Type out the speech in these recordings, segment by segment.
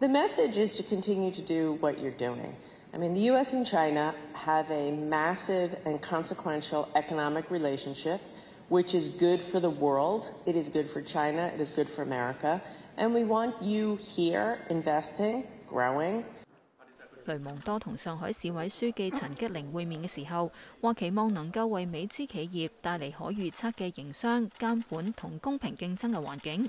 The message is to continue to do what you're doing. I mean, the U.S. and China have a massive and consequential economic relationship, which is good for the world. It is good for China. It is good for America. And we want you here investing, growing. 雷蒙多同上海市委书记陈吉宁会面嘅时候，话期望能够为美资企业带嚟可预测嘅营商、监管同公平竞争嘅环境。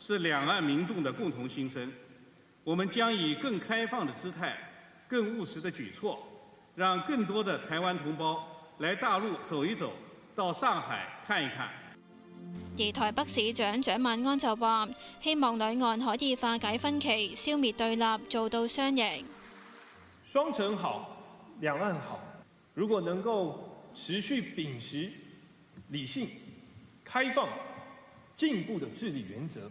是两岸民众的共同心声，我们将以更开放的姿态、更务实的举措，让更多的台湾同胞来大陆走一走，到上海看一看。而台北市長蔣萬安就話：希望兩岸可以化解分歧、消滅對立，做到雙贏。雙城好，兩岸好。如果能夠持續秉持理性、開放、進步的治理原則。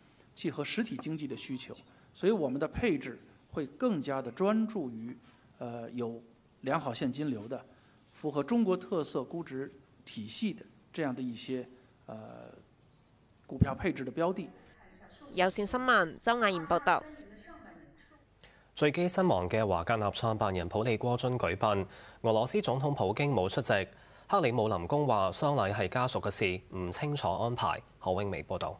契合实体经济的需求。所以我们的配置会更加的专注于，呃，有良好现金流的，符合中国特色估值体系的这样的一些，呃，股票配置的标的。有线新闻，周雅賢報道。墜機身亡嘅华格纳创办人普利戈津舉殯，俄罗斯总统普京冇出席。克里姆林宫话，丧礼系家属嘅事，唔清楚安排。何永薇报道。